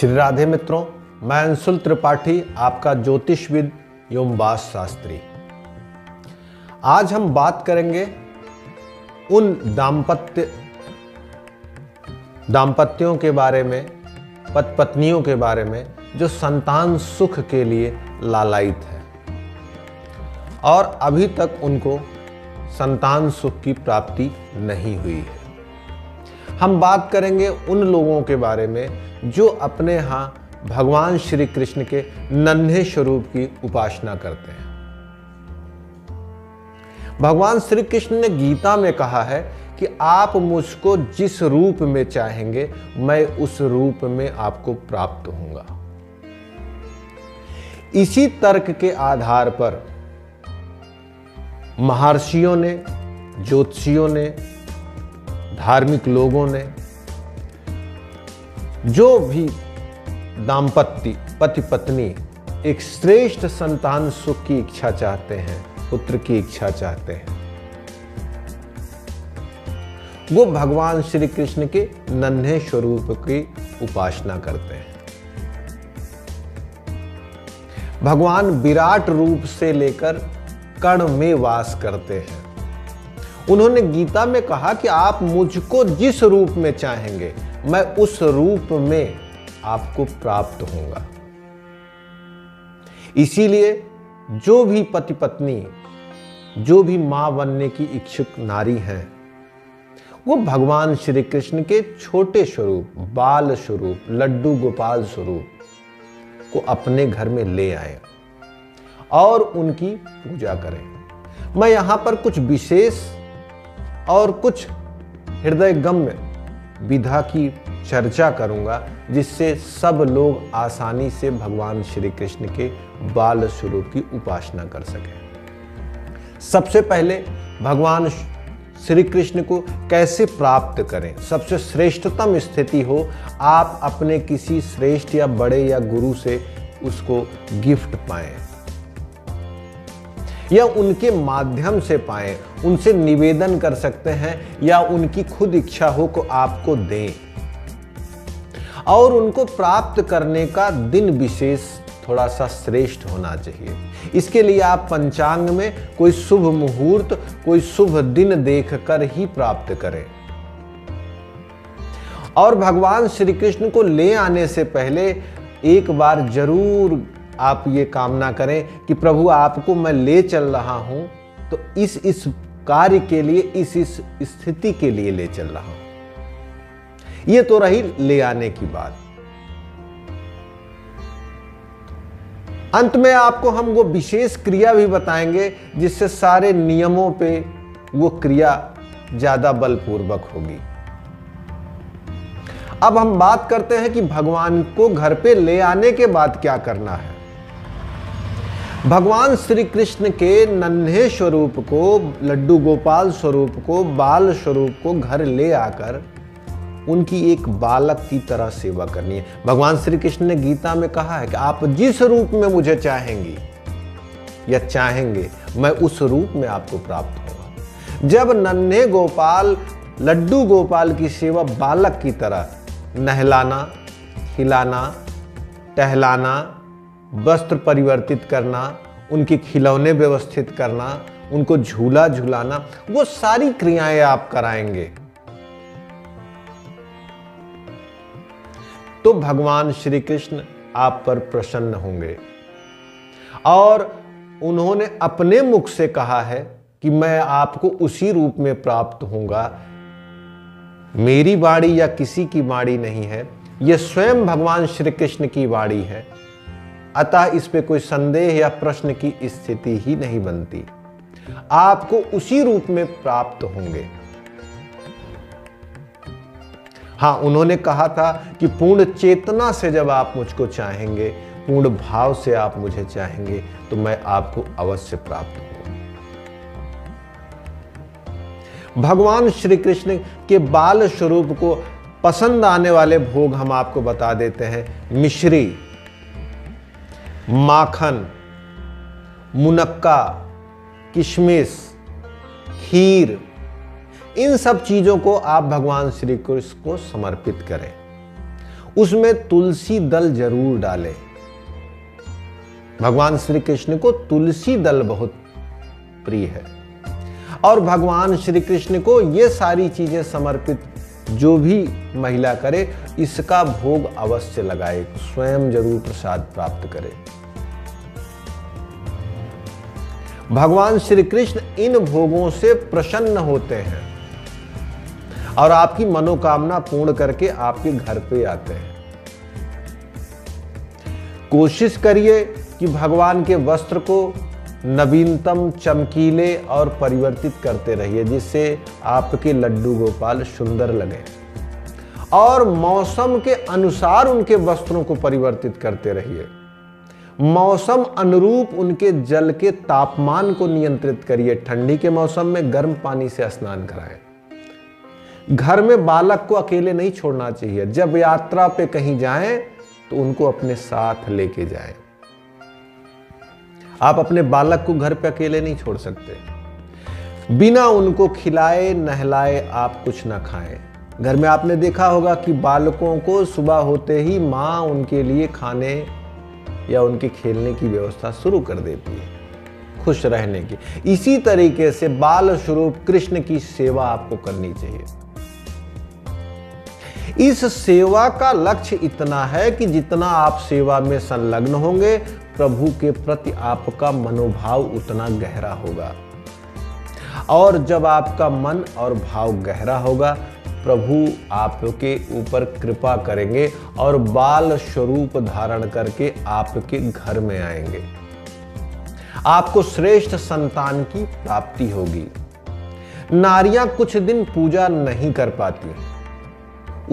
श्री राधे मित्रों, मैं अंशुल त्रिपाठी, आपका ज्योतिषविद एवं वास शास्त्री। आज हम बात करेंगे उन दाम्पत्य दाम्पत्यों के बारे में पत पत्नियों के बारे में, जो संतान सुख के लिए लालायित है। और अभी तक उनको संतान सुख की प्राप्ति नहीं हुई है। हम बात करेंगे उन लोगों के बारे में जो अपने यहाँ भगवान श्री कृष्ण के नन्हे स्वरूप की उपासना करते हैं। भगवान श्री कृष्ण ने गीता में कहा है कि आप मुझको जिस रूप में चाहेंगे, मैं उस रूप में आपको प्राप्त होऊँगा। इसी तर्क के आधार पर महर्षियों ने, ज्योतिषियों ने धार्मिक लोगों ने जो भी दाम्पत्य पति पत्नी एक श्रेष्ठ संतान सुख की इच्छा चाहते हैं, पुत्र की इच्छा चाहते हैं, वो भगवान श्री कृष्ण के नन्हे स्वरूप की उपासना करते हैं। भगवान विराट रूप से लेकर कण में वास करते हैं। उन्होंने गीता में कहा कि आप मुझको जिस रूप में चाहेंगे, मैं उस रूप में आपको प्राप्त होऊँगा। इसीलिए जो भी पति पत्नी जो भी माँ बनने की इच्छुक नारी हैं, वो भगवान श्री कृष्ण के छोटे स्वरूप, बाल स्वरूप, लड्डू गोपाल स्वरूप को अपने घर में ले आए और उनकी पूजा करें। मैं यहाँ पर कुछ विशेष और कुछ हृदय गम्य विधा की चर्चा करूँगा, जिससे सब लोग आसानी से भगवान श्री कृष्ण के बाल स्वरूप की उपासना कर सकें। सबसे पहले भगवान श्री कृष्ण को कैसे प्राप्त करें? सबसे श्रेष्ठतम स्थिति हो, आप अपने किसी श्रेष्ठ या बड़े या गुरु से उसको गिफ्ट पाएँ। या उनके माध्यम से पाएँ, उनसे निवेदन कर सकते हैं या उनकी खुद इच्छा हो को आपको दें। और उनको प्राप्त करने का दिन विशेष थोड़ा सा श्रेष्ठ होना चाहिए। इसके लिए आप पंचांग में कोई शुभ मुहूर्त, कोई शुभ दिन देखकर ही प्राप्त करें। और भगवान श्री कृष्ण को ले आने से पहले एक बार ज़रूर आप ये कामना करें कि प्रभु आपको मैं ले चल रहा हूँ तो इस इस कार्य के लिए, इस इस स्थिति के लिए ले चल रहा हूँ। ये तो रही ले आने की बात। अंत में आपको हम वो विशेष क्रिया भी बताएँगे, जिससे सारे नियमों पे वो क्रिया ज़्यादा बलपूर्वक होगी। अब हम बात करते हैं कि भगवान को घर पे ले आने के बाद क्या करना है। भगवान श्री कृष्ण के नन्हे स्वरूप को, लड्डू गोपाल स्वरूप को, बाल स्वरूप को घर ले आकर उनकी एक बालक की तरह सेवा करनी है। भगवान श्री कृष्ण ने गीता में कहा है कि आप जिस रूप में मुझे चाहेंगी या चाहेंगे, मैं उस रूप में आपको प्राप्त होगा। जब नन्हे गोपाल, लड्डू गोपाल की सेवा बालक की तरह नहलाना, खिलाना, टहलाना वस्त्र परिवर्तित करना, उनके खिलौने व्यवस्थित करना, उनको झूला झूलाना, वो सारी क्रियाएँ आप कराएँगे। तो भगवान श्री कृष्ण आप पर प्रसन्न होंगे। और उन्होंने अपने मुख से कहा है कि मैं आपको उसी रूप में प्राप्त होऊँगा। मेरी बाड़ी या किसी की बाड़ी नहीं है यह स्वयं भगवान श्री कृष्ण की बाड़ी है। अतः इस पे कोई संदेह या प्रश्न की स्थिति ही नहीं बनती। आपको उसी रूप में प्राप्त होंगे। हाँ, उन्होंने कहा था कि पूर्ण चेतना से जब आप मुझको चाहेंगे, पूर्ण भाव से आप मुझे चाहेंगे तो मैं आपको अवश्य प्राप्त भगवान श्री कृष्ण के बाल स्वरूप को पसंद आने वाले भोग हम आपको बता देते हैं, मिश्री। माखन, मुनक्का, किशमिश, खीर, इन सब चीज़ों को आप भगवान श्री कृष्ण को समर्पित करें। उसमें तुलसी दल ज़रूर डालें। भगवान श्री कृष्ण को तुलसी दल बहुत प्रिय है। और भगवान श्री कृष्ण को ये सारी चीज़ें समर्पित जो भी महिला करे, इसका भोग अवश्य लगाए, स्वयं ज़रूर प्रसाद प्राप्त करे। भगवान श्री कृष्ण इन भोगों से प्रसन्न होते हैं और आपकी मनोकामना पूर्ण करके आपके घर पे आते हैं। कोशिश करिए कि भगवान के वस्त्र को नवीनतम चमकीले और परिवर्तित करते रहिए, जिससे आपके लड्डू गोपाल सुंदर लगे। और मौसम के अनुसार उनके वस्त्रों को परिवर्तित करते रहिए। मौसम अनुरूप उनके जल के तापमान को नियंत्रित करिए। ठंडी के मौसम में गर्म पानी से स्नान कराएँ। घर में बालक को अकेले नहीं छोड़ना चाहिए। जब यात्रा पे कहीं जाएँ तो उनको अपने साथ लेके जाएँ। आप अपने बालक को घर पे अकेले नहीं छोड़ सकते। बिना उनको खिलाए, नहलाए आप कुछ ना खाएँ। घर में आपने देखा होगा कि बालकों को सुबह होते ही माँ उनके लिए खाने या उनके खेलने की व्यवस्था शुरू कर देती है, खुश रहने की। इसी तरीके से बाल स्वरूप कृष्ण की सेवा आपको करनी चाहिए। इस सेवा का लक्ष्य इतना है कि जितना आप सेवा में संलग्न होंगे प्रभु के प्रति आपका मनोभाव उतना गहरा होगा। और जब आपका मन और भाव गहरा होगा, प्रभु आपके ऊपर कृपा करेंगे और बाल स्वरूप धारण करके आपके घर में आएँगे। आपको श्रेष्ठ संतान की प्राप्ति होगी। नारियाँ कुछ दिन पूजा नहीं कर पाती।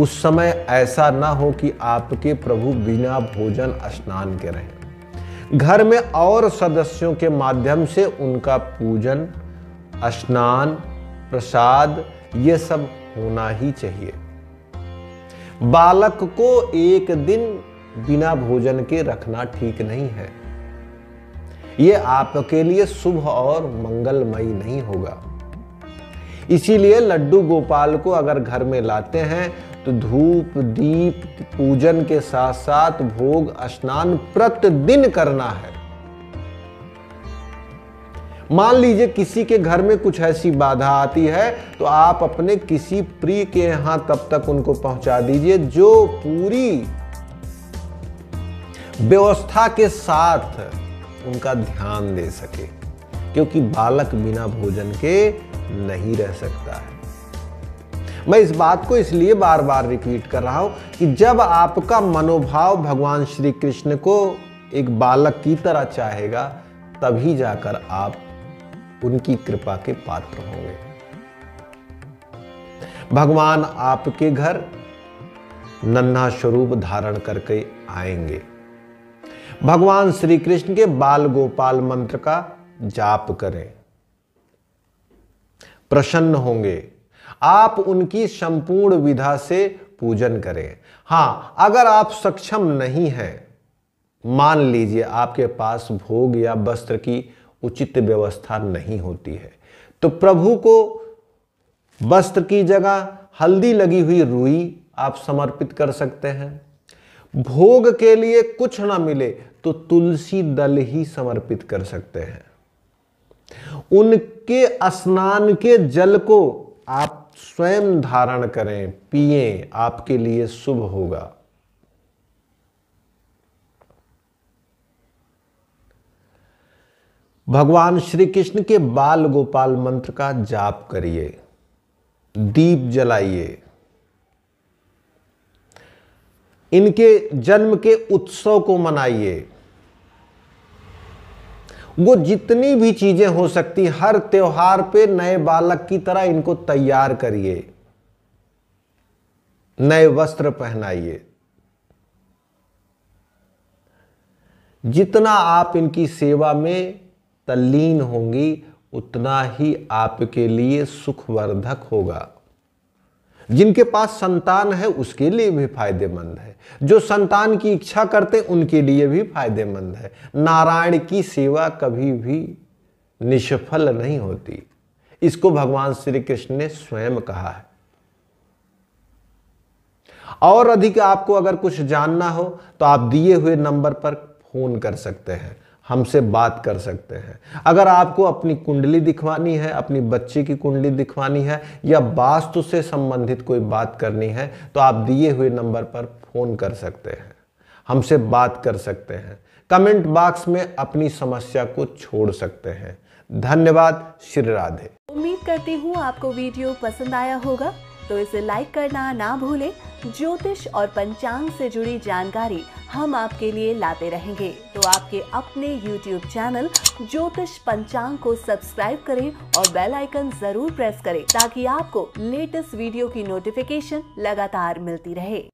उस समय ऐसा ना हो कि आपके प्रभु बिना भोजन स्नान के रहें घर में और सदस्यों के माध्यम से उनका पूजन, स्नान, प्रसाद, ये सब होना ही चाहिए। बालक को एक दिन बिना भोजन के रखना ठीक नहीं है। यह आपके लिए शुभ और मंगलमयी नहीं होगा। इसीलिए लड्डू गोपाल को अगर घर में लाते हैं तो धूप दीप पूजन के साथ साथ भोग स्नान प्रतिदिन करना है। मान लीजिए किसी के घर में कुछ ऐसी बाधा आती है तो आप अपने किसी प्रिय के यहाँ तब तक उनको पहुँचा दीजिए जो पूरी व्यवस्था के साथ उनका ध्यान दे सके, क्योंकि बालक बिना भोजन के नहीं रह सकता है। मैं इस बात को इसलिए बार बार रिपीट कर रहा हूँ कि जब आपका मनोभाव भगवान श्री कृष्ण को एक बालक की तरह चाहेगा, तभी जाकर आप उनकी कृपा के पात्र होंगे। भगवान आपके घर नन्हा स्वरूप धारण करके आएँगे। भगवान श्री कृष्ण के बाल गोपाल मंत्र का जाप करें। प्रसन्न होंगे। आप उनकी संपूर्ण विधा से पूजन करें। हाँ, अगर आप सक्षम नहीं हैं, मान लीजिए आपके पास भोग या वस्त्र की उचित व्यवस्था नहीं होती है तो प्रभु को वस्त्र की जगह हल्दी लगी हुई रुई आप समर्पित कर सकते हैं। भोग के लिए कुछ ना मिले तो तुलसी दल ही समर्पित कर सकते हैं। उनके स्नान के जल को आप स्वयं धारण करें, पिए, आपके लिए शुभ होगा। भगवान श्री कृष्ण के बाल गोपाल मंत्र का जाप करिए, दीप जलाइए। इनके जन्म के उत्सव को मनाइए। वो जितनी भी चीज़ें हो सकती, हर त्योहार पे नए बालक की तरह इनको तैयार करिए। नए वस्त्र पहनाइए। जितना आप इनकी सेवा में तल्लीन होंगी, उतना ही आपके लिए सुखवर्धक होगा। जिनके पास संतान है, उसके लिए भी फ़ायदेमंद है। जो संतान की इच्छा करते, उनके लिए भी फ़ायदेमंद है। नारायण की सेवा कभी भी निष्फल नहीं होती। इसको भगवान श्री कृष्ण ने स्वयं कहा है। और अधिक आपको अगर कुछ जानना हो तो आप दिए हुए नंबर पर फ़ोन कर सकते हैं, हमसे बात कर सकते हैं। अगर आपको अपनी कुंडली दिखवानी है, अपनी बच्चे की कुंडली दिखवानी है, या वास्तु से संबंधित कोई बात करनी है तो आप दिए हुए नंबर पर फ़ोन कर सकते हैं, हमसे बात कर सकते हैं। कमेंट बॉक्स में अपनी समस्या को छोड़ सकते हैं। धन्यवाद, श्री राधे। उम्मीद करती हूँ आपको वीडियो पसंद आया होगा तो इसे लाइक करना ना भूलें। ज्योतिष और पंचांग से जुड़ी जानकारी हम आपके लिए लाते रहेंगे। तो आपके अपने YouTube चैनल ज्योतिष पंचांग को सब्सक्राइब करें और बेल आइकन ज़रूर प्रेस करें ताकि आपको लेटेस्ट वीडियो की नोटिफिकेशन लगातार मिलती रहे।